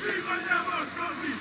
Viva a democracia!